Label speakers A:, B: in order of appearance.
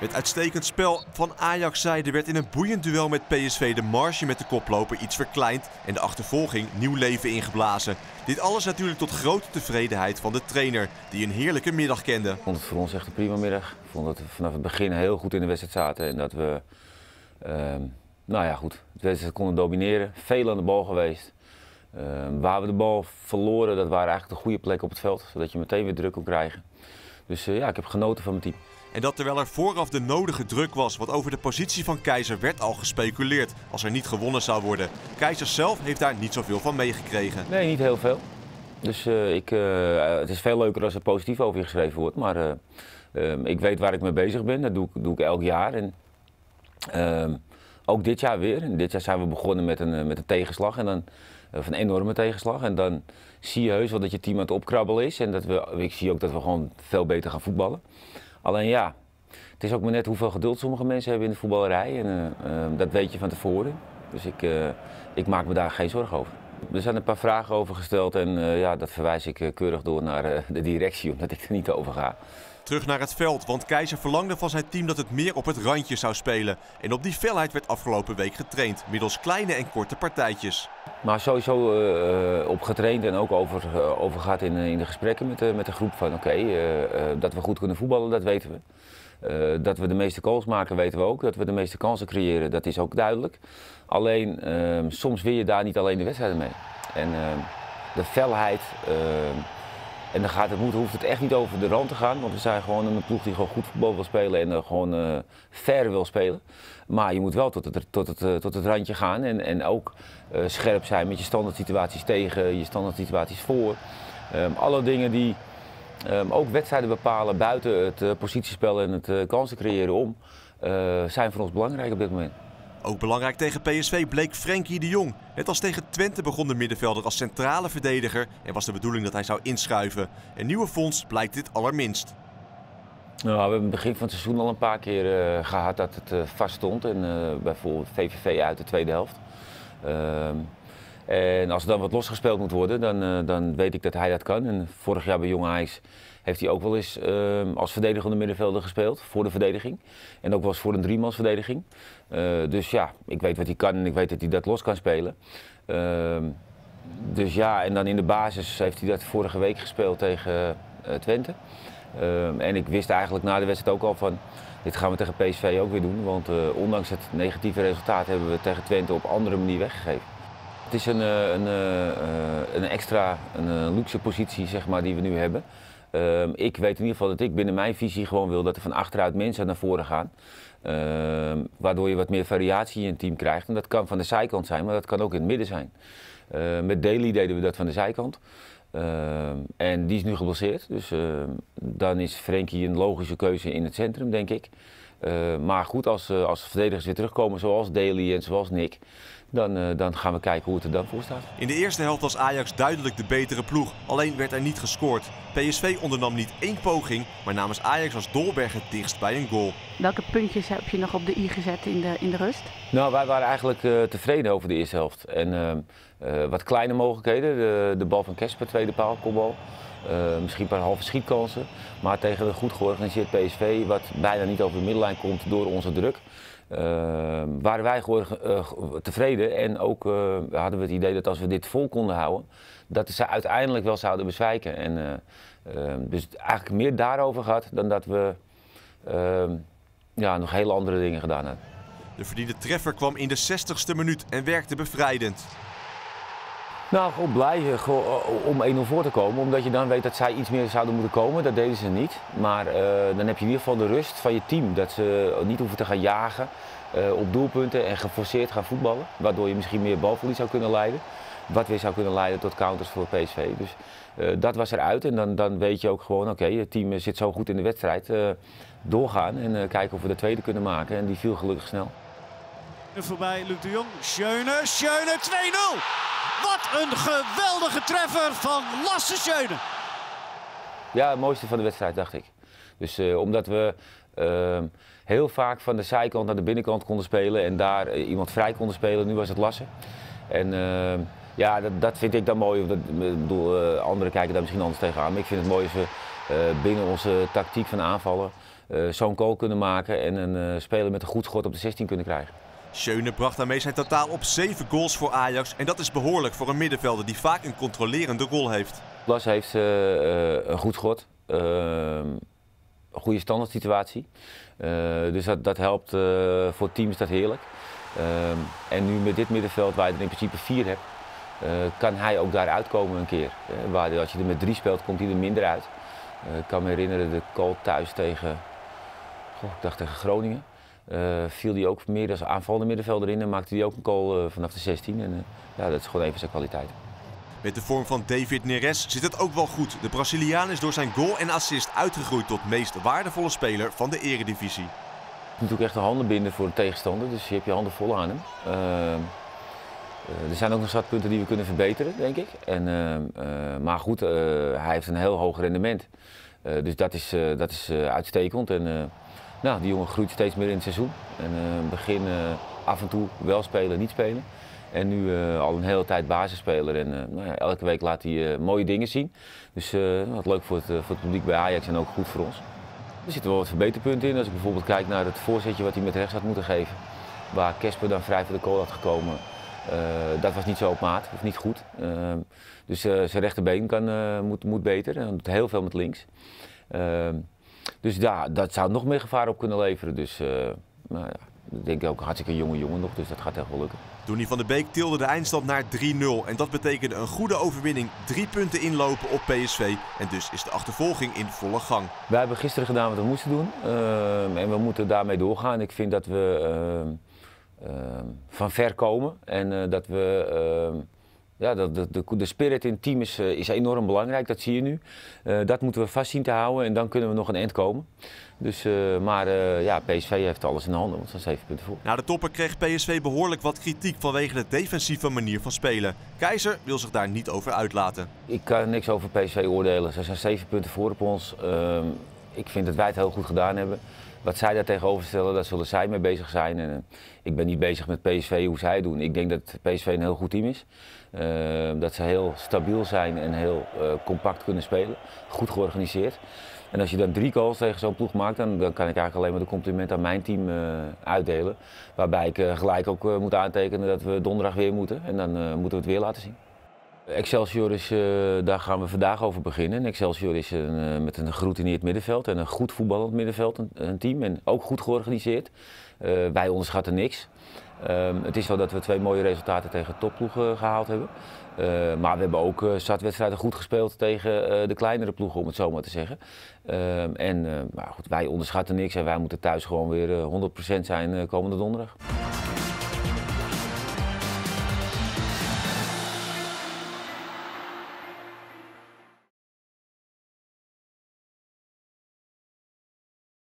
A: Het uitstekend spel van Ajax-zijde werd in een boeiend duel met PSV de marge met de koploper iets verkleind en de achtervolging nieuw leven ingeblazen. Dit alles natuurlijk tot grote tevredenheid van de trainer, die een heerlijke middag kende.
B: Ik vond het voor ons echt een prima middag. Ik vond dat we vanaf het begin heel goed in de wedstrijd zaten en dat we, ehm, nou ja goed, de wedstrijd konden domineren. Veel aan de bal geweest. Ehm, waar we de bal verloren, dat waren eigenlijk de goede plekken op het veld, zodat je meteen weer druk kon krijgen. Dus eh, ja, ik heb genoten van mijn team.
A: En dat terwijl er vooraf de nodige druk was, want over de positie van Keizer werd al gespeculeerd als er niet gewonnen zou worden. Keizer zelf heeft daar niet zoveel van meegekregen.
B: Nee, niet heel veel. Dus uh, ik, uh, het is veel leuker als er positief over je geschreven wordt. Maar uh, ik weet waar ik mee bezig ben. Dat doe ik, doe ik elk jaar. En ehm, ook dit jaar weer. En dit jaar zijn we begonnen met een, met een tegenslag. En dan, of een enorme tegenslag. En dan zie je heus wel dat je team aan het opkrabbelen is. En dat we, ik zie ook dat we gewoon veel beter gaan voetballen. Alleen ja, het is ook maar net hoeveel geduld sommige mensen hebben in de voetballerij. En uh, uh, dat weet je van tevoren. Dus ik, uh, ik maak me daar geen zorgen over. Er zijn een paar vragen over gesteld en ja, dat verwijs ik keurig door naar de directie, omdat ik er niet over ga.
A: Terug naar het veld, want Keizer verlangde van zijn team dat het meer op het randje zou spelen. En op die felheid werd afgelopen week getraind, middels kleine en korte partijtjes.
B: Maar sowieso uh, op getraind en ook over, uh, over gaat in, in de gesprekken met de, met de groep van oké, dat we goed kunnen voetballen, dat weten we. dat we de meeste goals maken, weten we ook. Dat we de meeste kansen creëren, dat is ook duidelijk. Alleen ehm, soms win je daar niet alleen de wedstrijden mee. En ehm, de felheid ehm, en dan gaat het, moet, hoeft het echt niet over de rand te gaan. Want we zijn gewoon een ploeg die gewoon goed voetbal wil spelen en uh, gewoon uh, fair wil spelen. Maar je moet wel tot het, tot het, uh, tot het randje gaan en, en ook scherp zijn met je standaard situaties tegen, je standaard situaties voor. Um, alle dingen die um, ook wedstrijden bepalen buiten het positiespel en het kansen creëren om, zijn voor ons belangrijk op dit moment.
A: Ook belangrijk tegen PSV bleek Frenkie de Jong. Net als tegen Twente begon de middenvelder als centrale verdediger en was de bedoeling dat hij zou inschuiven. Een nieuwe fonds blijkt dit allerminst.
B: Nou, we hebben het begin van het seizoen al een paar keer uh, gehad dat het uh, vast stond. En uh, bijvoorbeeld VVV uit de tweede helft. Ehm, en als er dan wat losgespeeld moet worden, dan, dan weet ik dat hij dat kan. En vorig jaar bij Jong Ajax heeft hij ook wel eens uh, als verdedigende middenvelder gespeeld voor de verdediging. En ook wel eens voor een driemansverdediging. Uh, dus ja, ik weet wat hij kan en ik weet dat hij dat los kan spelen. Uh, dus ja, en dan in de basis heeft hij dat vorige week gespeeld tegen uh, Twente. Ehm, en ik wist eigenlijk na de wedstrijd ook al van, dit gaan we tegen PSV ook weer doen. Want eh, ondanks het negatieve resultaat hebben we tegen Twente op andere manier weggegeven. Het is een, een, een extra een luxe positie zeg maar, die we nu hebben. Um, ik weet in ieder geval dat ik binnen mijn visie gewoon wil dat er van achteruit mensen naar voren gaan. Um, waardoor je wat meer variatie in je team krijgt. En dat kan van de zijkant zijn, maar dat kan ook in het midden zijn. Uh, met Daly deden we dat van de zijkant. En die is nu geblesseerd. Dus dan is Frenkie een logische keuze in het centrum, denk ik. Uh, maar goed, als, als verdedigers weer terugkomen zoals Daly en zoals Nick, dan, uh, dan, gaan we kijken hoe het er dan voor staat.
A: In de eerste helft was Ajax duidelijk de betere ploeg, alleen werd er niet gescoord. PSV ondernam niet één poging, maar namens Ajax was Dolberg het dichtst bij een goal.
C: Welke puntjes heb je nog op de i gezet in de, in de rust?
B: Nou, wij waren eigenlijk uh, tevreden over de eerste helft. En uh, wat kleine mogelijkheden, de, de bal van Kesper, tweede paal, kopbal. Misschien een paar halve schietkansen. Maar tegen een goed georganiseerd PSV, wat bijna niet over de middellijn komt door onze druk. Uh, waren wij uh, tevreden en ook hadden we het idee dat als we dit vol konden houden, dat ze uiteindelijk wel zouden bezwijken. En, dus eigenlijk meer daarover gehad dan dat we ja, nog hele andere dingen gedaan hebben.
A: De verdiende treffer kwam in de 60ste minuut en werkte bevrijdend.
B: Nou, gewoon blij gewoon, om 1-0 voor te komen. Omdat je dan weet dat zij iets meer zouden moeten komen. Dat deden ze niet. Maar uh, dan heb je in ieder geval de rust van je team. Dat ze niet hoeven te gaan jagen op doelpunten en geforceerd gaan voetballen. Waardoor je misschien meer balverlies zou kunnen leiden. Wat weer zou kunnen leiden tot counters voor PSV. Dus dat was eruit. En dan, dan weet je ook gewoon, oké, het team zit zo goed in de wedstrijd. doorgaan en kijken of we de tweede kunnen maken. En die viel gelukkig snel.
D: Voorbij Luc de Jong. Schöne, Schöne 2-0. Wat een geweldige treffer van Lasse Schöne.
B: Ja, het mooiste van de wedstrijd, dacht ik. Dus uh, omdat we uh, heel vaak van de zijkant naar de binnenkant konden spelen en daar uh, iemand vrij konden spelen, nu was het Lasse. En ehm, ja, dat, dat, vind ik dan mooi. Dat, ik bedoel, eh, anderen kijken daar misschien anders tegenaan. Maar ik vind het mooi als we binnen onze tactiek van aanvallen zo'n goal kunnen maken en een speler met een goed schot op de 16 kunnen krijgen.
A: Schöne bracht daarmee zijn totaal op 7 goals voor Ajax. En dat is behoorlijk voor een middenvelder die vaak een controlerende rol heeft.
B: Blas heeft een goed schot, een goede standaard situatie. dus dat, helpt voor teams dat heerlijk. En nu met dit middenveld, waar je er in principe vier hebt, uh, kan hij ook daar uitkomen een keer. Uh, waar, als je er met drie speelt, komt hij er minder uit. Uh, ik kan me herinneren, de call thuis tegen, ik dacht tegen Groningen. Viel hij ook meer als aanvallende middenvelder in en maakte hij ook een goal vanaf de 16. En ja, dat is gewoon even zijn kwaliteit.
A: Met de vorm van David Neres zit het ook wel goed. De Braziliaan is door zijn goal en assist uitgegroeid tot meest waardevolle speler van de eredivisie
B: natuurlijk echt de handen binden voor de tegenstander, dus je hebt je handen vol aan hem. Ehm, eh, er zijn ook nog zat punten die we kunnen verbeteren, denk ik. En, ehm, eh, maar goed, eh, hij heeft een heel hoog rendement. dus dat is, dat is uitstekend. En nou, die jongen groeit steeds meer in het seizoen. En begin af en toe wel spelen, niet spelen. En nu al een hele tijd basisspeler. En nou ja, elke week laat hij mooie dingen zien. Dus wat leuk voor het, voor het publiek bij Ajax en ook goed voor ons. Er zitten wel wat verbeterpunten in. Als ik bijvoorbeeld kijk naar het voorzetje wat hij met rechts had moeten geven. Waar Kesper dan vrij voor de kool had gekomen. Uh, dat was niet zo op maat, of niet goed. Uh, dus uh, zijn rechterbeen kan, moet, moet beter. En doet heel veel met links. Dus ja, dat zou nog meer gevaar op kunnen leveren. Dus nou ja, ik denk ook een hartstikke jonge jongen nog, dus dat gaat echt wel lukken.
A: Donny van der Beek tilde de eindstand naar 3-0. En dat betekende een goede overwinning. Drie punten inlopen op PSV. En dus is de achtervolging in volle gang.
B: Wij hebben gisteren gedaan wat we moesten doen. Uh, en we moeten daarmee doorgaan. Ik vind dat we uh, uh, van ver komen. En eh, dat we ehm, ja, de, de, de, spirit in het team is, is enorm belangrijk, dat zie je nu. Uh, dat moeten we vast zien te houden en dan kunnen we nog een eind komen. Dus, uh, maar uh, ja, PSV heeft alles in de handen, want ze zijn 7 punten voor.
A: Na de topper kreeg PSV behoorlijk wat kritiek vanwege de defensieve manier van spelen. Keizer wil zich daar niet over uitlaten.
B: Ik kan niks over PSV oordelen. Ze zijn 7 punten voor op ons. Ik vind dat wij het heel goed gedaan hebben. Wat zij daar tegenover stellen, daar zullen zij mee bezig zijn. En, uh, ik ben niet bezig met PSV hoe zij doen. Ik denk dat PSV een heel goed team is. Uh, dat ze heel stabiel zijn en heel uh, compact kunnen spelen. Goed georganiseerd. En als je dan drie goals tegen zo'n ploeg maakt, dan, dan, kan ik eigenlijk alleen maar de compliment aan mijn team uitdelen. Waarbij ik gelijk ook moet aantekenen dat we donderdag weer moeten. En dan moeten we het weer laten zien. Excelsior is, uh, daar gaan we vandaag over beginnen. Excelsior is een, uh, met een geroutineerd middenveld en een goed voetballend middenveld, een, een team. En ook goed georganiseerd. Uh, wij onderschatten niks. Ehm, het is wel dat we twee mooie resultaten tegen topploegen gehaald hebben. maar we hebben ook zat wedstrijden goed gespeeld tegen de kleinere ploegen, om het zo maar te zeggen. Ehm, en maar goed, wij onderschatten niks en wij moeten thuis gewoon weer 100% zijn komende donderdag.